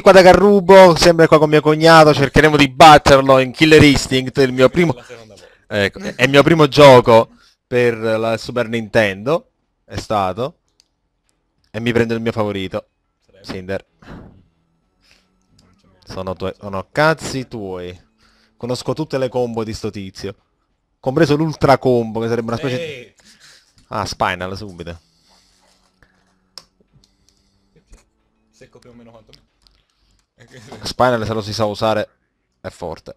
tutti qua da Carrubo, sempre qua con mio cognato, cercheremo di batterlo in Killer Instinct, il mio primo... Ecco, è il mio primo gioco per la Super Nintendo, è stato, e mi prendo il mio favorito, Cinder. Sono, tuoi- sono cazzi tuoi. Conosco tutte le combo di sto tizio. Compreso l'ultra combo, che sarebbe una specie di... Ah, Spinal subito. Secco più o meno quanto me. Che- Spinal se lo si sa usare è forte.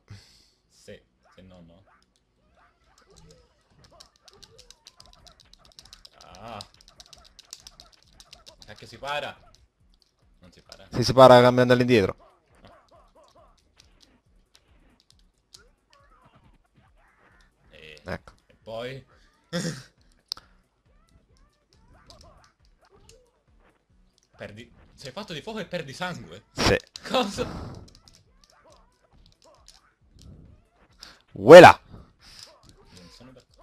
Sì, se no no. Ah. Cacchio si para? Non si para. Si separa cambiando all'indietro. E, Ecco. e poi? perdi... Sei fatto di fuoco e perdi sangue? Sì. Cosa? Uela!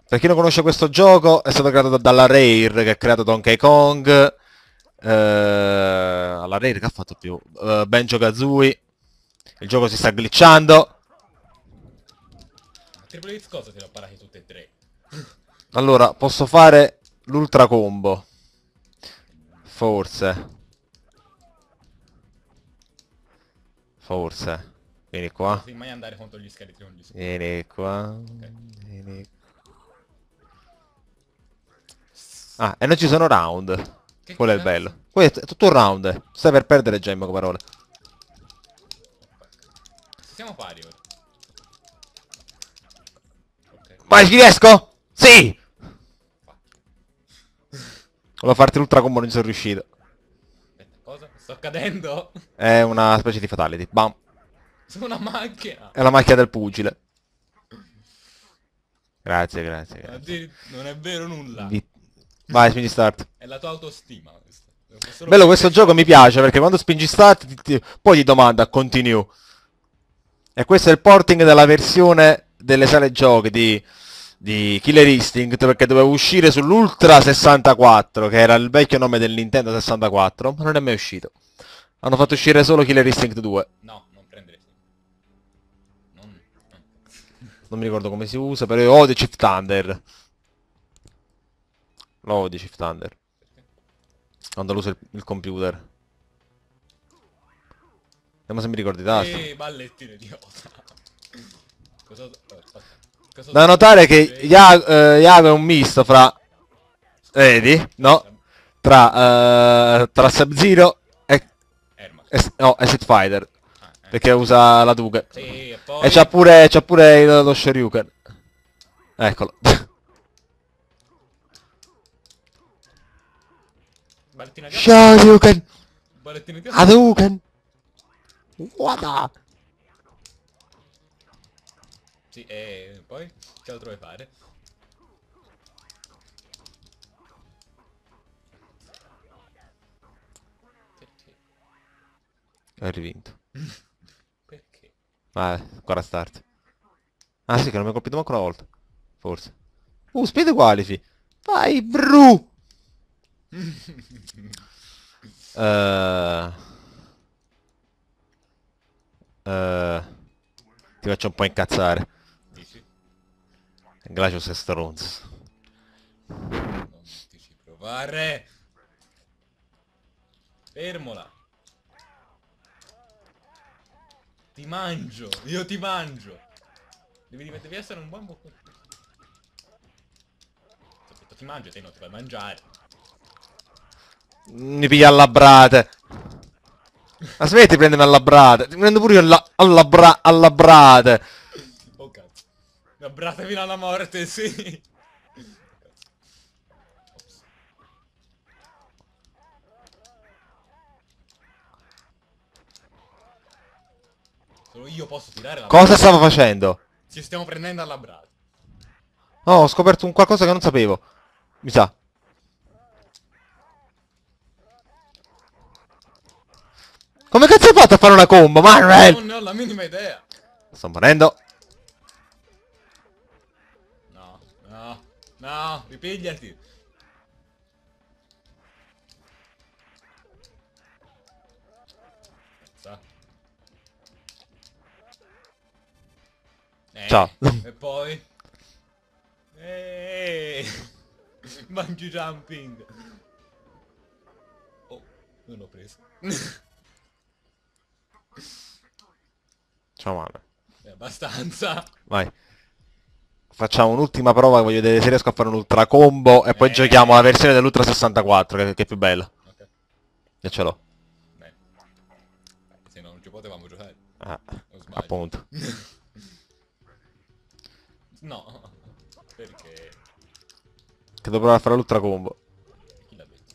Per chi non conosce questo gioco, è stato creato da- dalla Rare, che ha creato Donkey Kong. Eh, la Rare che ha fatto più? Eh, Banjo Kazooie. Il gioco si sta glitchando. Triple Hits cosa te l'ho parati tutte e tre? Allora, posso fare l'ultra combo. Forse. Forse. Vieni qua. Non devi mai andare contro gli scheletri con gli scudi. Vieni qua. Vieni. Ah, e non ci sono round. Che Quello è il bello. Questo è tutto un round. Stai per perdere già in poche parole. Siamo pari ora. Ok. Vai, ci riesco? Sì! Volevo farti l'ultra combo, non ci sono riuscito. Sto cadendo? È una specie di fatality. Bam. Sono una macchina. È la macchina del pugile. Grazie, grazie, grazie. Non è vero nulla. Vi- Vai, spingi start. È la tua autostima questo. Bello, questo gioco mi piace perché quando spingi start ti- ti- poi ti domanda continue. E questo è il porting della versione delle sale giochi di, di Killer Instinct perché doveva uscire sull'Ultra 64 che era il vecchio nome del Nintendo 64 ma non è mai uscito. Hanno fatto uscire solo Killer Instinct 2. No, non prenderesti. Non... no. Non mi ricordo come si usa, però io odio Shift Thunder. Lo odio Shift Thunder. Quando lo uso il, il computer. Vediamo se mi ricordo i tasti. Ehi, ballettino idiota. Cosa... Cosa Da notare che Ya- eh, Yago è un misto fra... Vedi? No? Tra, eh, tra Sub-Zero e... Erma. e- no, e Street Fighter. Ah, eh. Perché usa la Duke. Sì, e poi... E c'ha pure, pure il- lo Shoryuken. Eccolo. Shoryuken! Hadouken! Guarda! Sì, e poi? Che altro vuoi fare? Hai rivinto. Perché? Vai, ancora start. Ah sì, che non mi ha colpito manco una volta. Forse. Uh, speed qualifi. Vai, bru! Eh... Eh... Ti faccio un po' incazzare. Dici? Glacius e stronzo. Non ti ci provare! Fermola! Ti mangio! Io ti mangio! Devi, devi essere un buon boccone. Ti mangio e te non ti puoi mangiare. Mi piglia allabrate. Ma smetti di prendermi allabrate. Ti prendo pure io alla, allabra, allabrate. Oh cazzo. Fino alla morte, sì! Io posso tirare la Cosa stavo facendo? Ci stiamo prendendo alla brata. Oh, ho scoperto un qualcosa che non sapevo. Mi sa. Come cazzo hai fatto a fare una combo, Manuel? Non ne ho la minima idea. Sto morendo. No, no, no, ripigliati. Eh, Ciao. E poi... Eeeh. Bungee jumping. Oh, non l'ho preso. Ciao mano. È abbastanza. Vai. Facciamo un'ultima prova, voglio vedere se riesco a fare un ultra combo e poi Eh. giochiamo la versione dell'Ultra 64 che, che è più bella. Ok. Io ce l'ho. Beh. Se no non ci potevamo giocare. Ah, appunto. No. Perché... Che a fare l'ultra combo. Chi l'ha detto?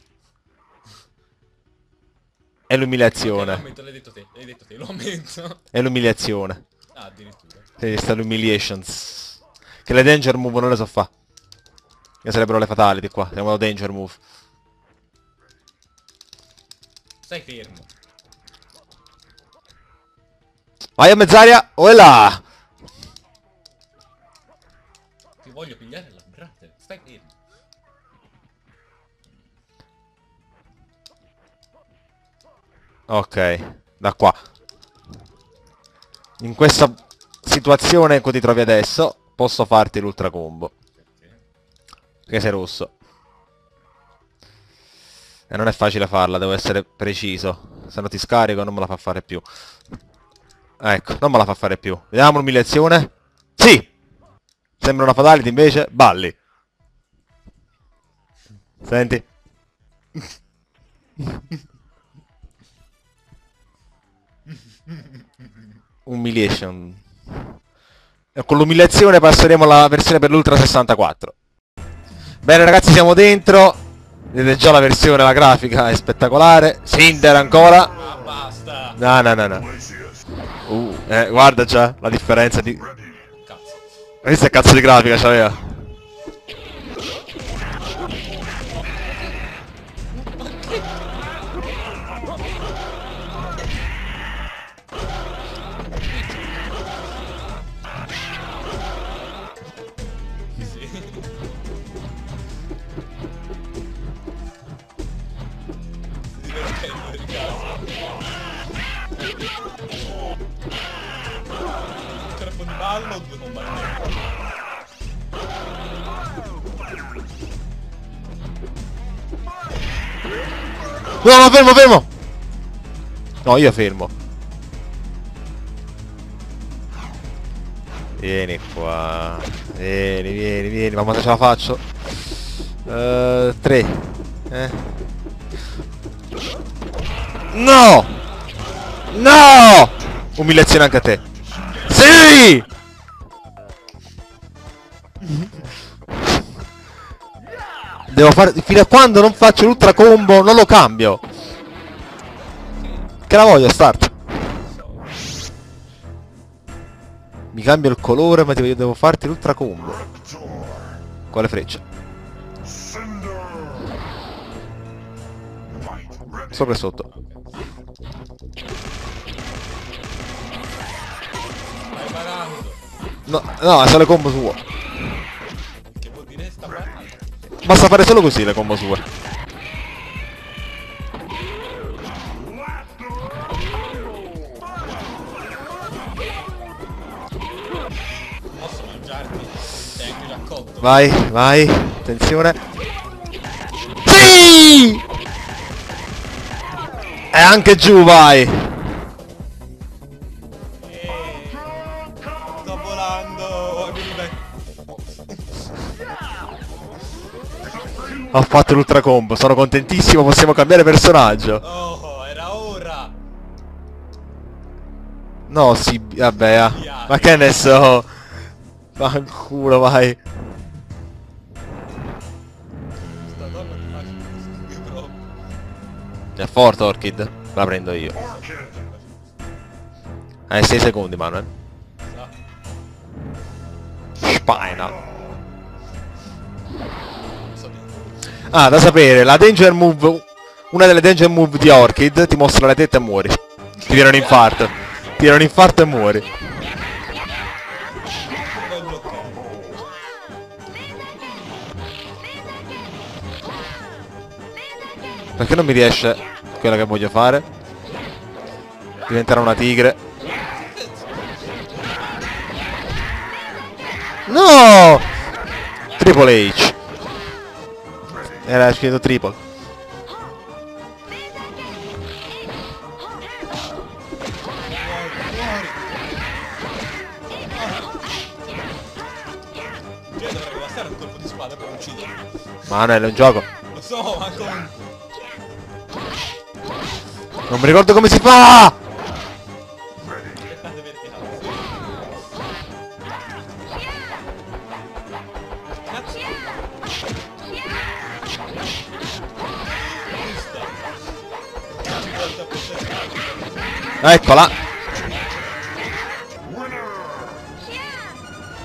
È l'umiliazione. ammetto, l'hai detto te, l'hai detto te, lo ammetto. È l'umiliazione. Ah, addirittura. Sì, sta l'humiliations. Che le danger move non le so fa. Che sarebbero le fatality qua. Siamo danger move. Stai fermo. Vai a mezz'aria. Oh là! Ti voglio pigliare la bratta. Stai fermo. Ok, da qua. In questa situazione in cui ti trovi adesso, posso farti l'ultra combo. Perché? Che sei rosso. E non è facile farla, devo essere preciso. Se no ti scarico non me la fa fare più. Ecco, non me la fa fare più. Vediamo l'umiliazione. Sì! Sembra una fatality invece. Balli. Senti. Humiliation. E con l'umiliazione passeremo alla versione per l'Ultra 64. Bene ragazzi siamo dentro. Vedete già la versione, la grafica è spettacolare. Cinder ancora. Ah. No, no, no, no. Uh, eh, guarda già la differenza di... Questa cazzo di grafica c'aveva. No, no, fermo, fermo! No, io fermo. Vieni qua. Vieni, vieni, vieni. Ma quando ce la faccio? Eh, tre. Eh. No! No! Umiliazione anche a te. Sì! Devo fare... Fino a quando non faccio l'ultra combo non lo cambio. Che la voglio start. Mi cambio il colore ma ti- devo farti l'ultra combo. Quale freccia? Sopra e sotto. No, no, sono le combo sue. Basta fare solo così le combo sue. Posso mangiarti? Sei anche già cotto. Vai, vai. Attenzione. Sì! E anche giù, vai. Ho fatto l'ultra combo, sono contentissimo, possiamo cambiare personaggio. Oh, era ora. No, sì, vabbè, ah. ma che ne so. Fanculo, vai. È forte Orchid, la prendo io. Eh, 6 secondi, Manuel. Spina. Ah, da sapere, la danger move, una delle danger move di Orchid ti mostra le tette e muori. Ti viene un infarto. Ti viene un infarto e muori. Perché non mi riesce quella che voglio fare? Diventerà una tigre. No! Triple H. Era scritto triple. Ucciderlo. Manuel, è un gioco. Lo so, ma con... Non mi ricordo come si fa! Eccola!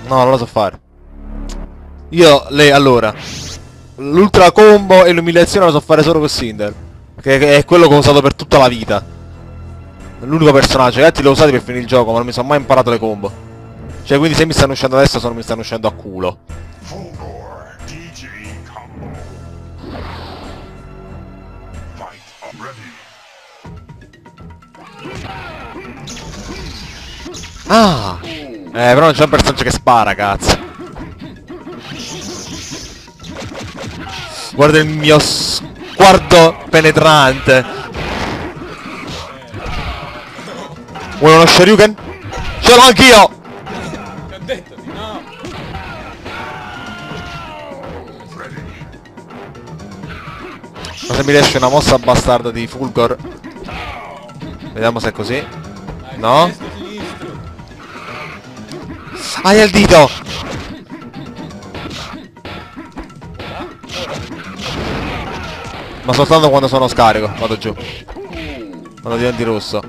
No, non lo so fare. Io, lei, allora. L'ultra combo e l'umiliazione lo so fare solo con Cinder. Che è quello che ho usato per tutta la vita. L'unico personaggio. Gli altri l'ho usato per finire il gioco, ma non mi sono mai imparato le combo. Cioè, quindi se mi stanno uscendo adesso, sono, mi stanno uscendo a culo. Ah! Eh, però non c'è un personaggio che spara, cazzo. Guarda il mio sguardo penetrante. Vuoi uno Shoryuken? Ce l'ho anch'io! Ma se mi riesce una mossa bastarda di Fulgor. Vediamo se è così. No? Hai il dito! Ma soltanto quando sono scarico, vado giù. Quando diventi rosso.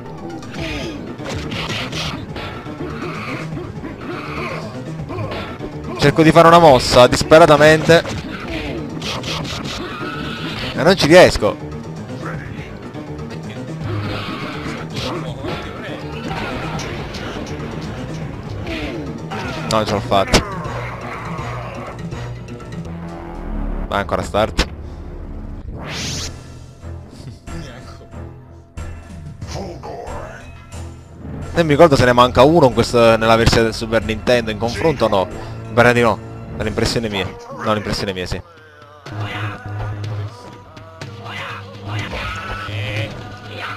Cerco di fare una mossa disperatamente. E non ci riesco. No, ce l'ho fatta. Vai ancora start. Non mi ricordo se ne manca uno questo- nella versione del Super Nintendo in confronto o no. Pare di no. Dall'impressione mia. No, l'impressione mia sì.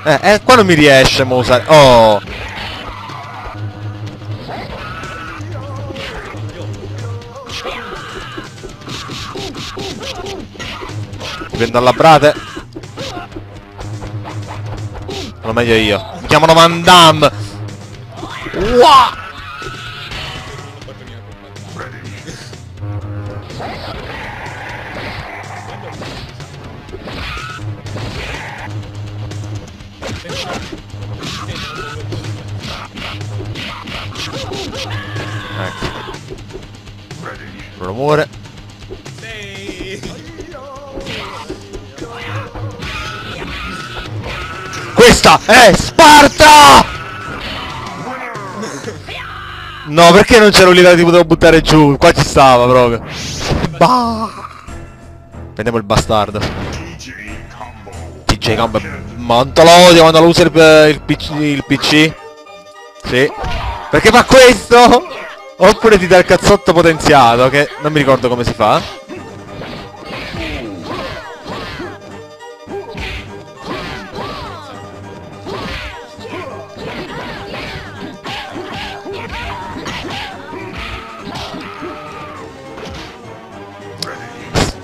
Eh, eh, qua non mi riesce mo usare. Oh! Prendo alla brate. Sono meglio io. Mi chiamano Van Damme. Uah! Ecco, rumore. È Sparta! No, perché non c'era un livello che ti potevo buttare giù? Qua ci stava proprio. Bah. Prendiamo il bastardo. DJ combo. Quanto lo odio quando lo usa il, il PC, il PC. Sì. Perché fa questo? Oppure ti dà il cazzotto potenziato, che non mi ricordo come si fa.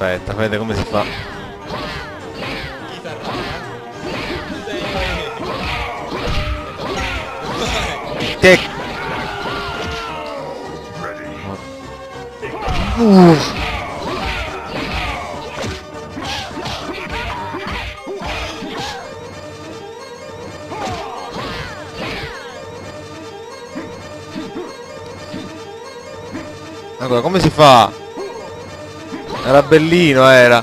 Aspetta, vedete come si fa. Che... Uh. Allora, come si fa? Era bellino, era.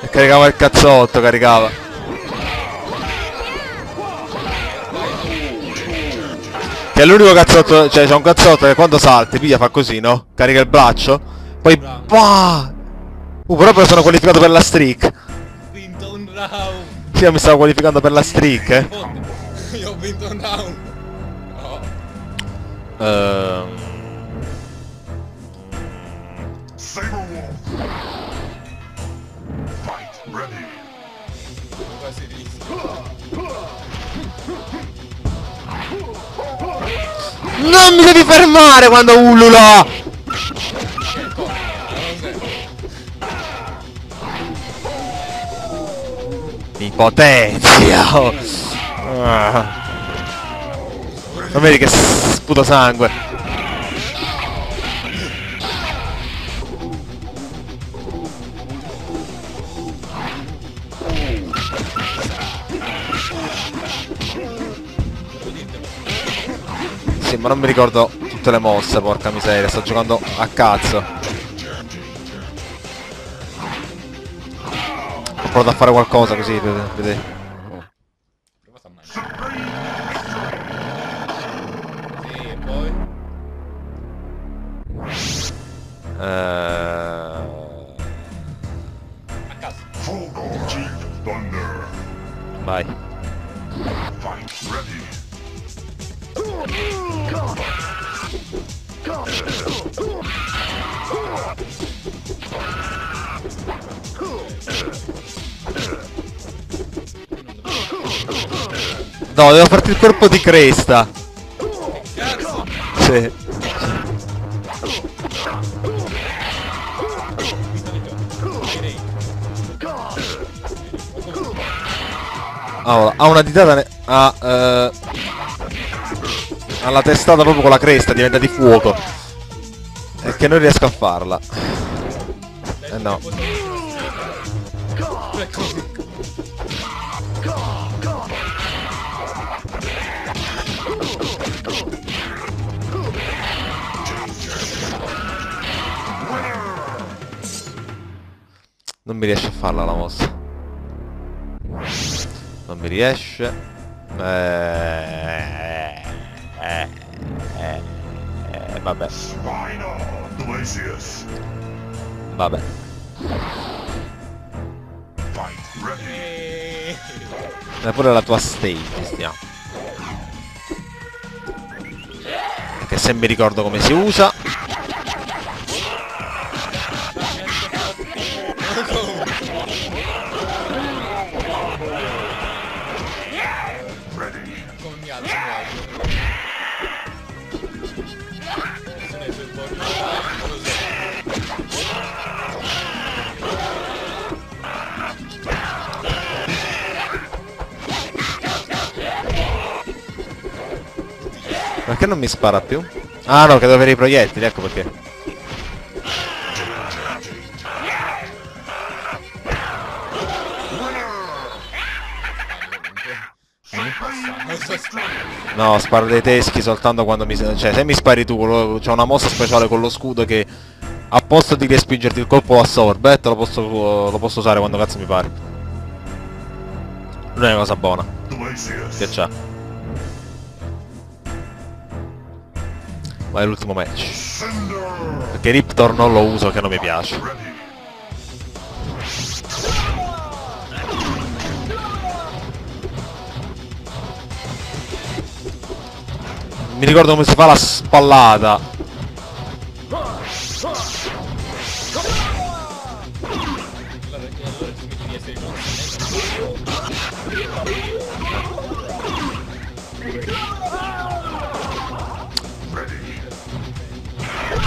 E caricava il cazzotto, caricava. Che è l'unico cazzotto, cioè c'è un cazzotto che quando salti, piglia, fa così, no? Carica il braccio. Poi, bah! Uh, proprio sono qualificato per la streak. Vinto un round. Sì, io mi stavo qualificando per la streak, eh. Io ho vinto un round. Oh. Ehm. Ready. Non mi devi fermare quando ulula! Mi potenzia! oh. Ah. Non vedi che sputa sangue? Sì, ma non mi ricordo tutte le mosse, porca miseria, sto giocando a cazzo. Ho provato a fare qualcosa così, vede- vedi. Provato a mangiare. Sì, e poi? Eh... No, devo farti il corpo di cresta. Sì. Direi. Ah, ha una ditata... ne- Ha... eh, Ha la testata proprio con la cresta, diventa di fuoco. E che non riesco a farla. Eh no. Non mi riesce a farla la mossa. Non mi riesce. Eh, eh, eh, eh, vabbè, vabbè. Pure la tua stage, stiamo. Che se mi ricordo come si usa. Perché non mi spara più? Ah no, che devo avere i proiettili, ecco perché. Se... No, sparo dei teschi soltanto quando mi... Cioè, se mi spari tu, c'è una mossa speciale con lo scudo che... A posto di respingerti il colpo assorbe, eh, te lo posso, lo posso usare quando cazzo mi pare. Non è una cosa buona. Che c'ha? Ma è l'ultimo match. Perché Riptor non lo uso che non mi piace. Mi ricordo come si fa la spallata.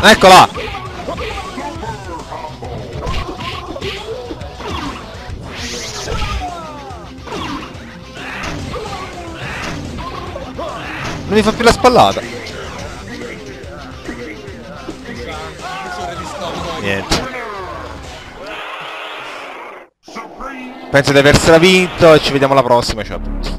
Eccola! Non mi fa più la spallata. Niente. Penso di aversela vinto e ci vediamo alla prossima. Ciao a tutti.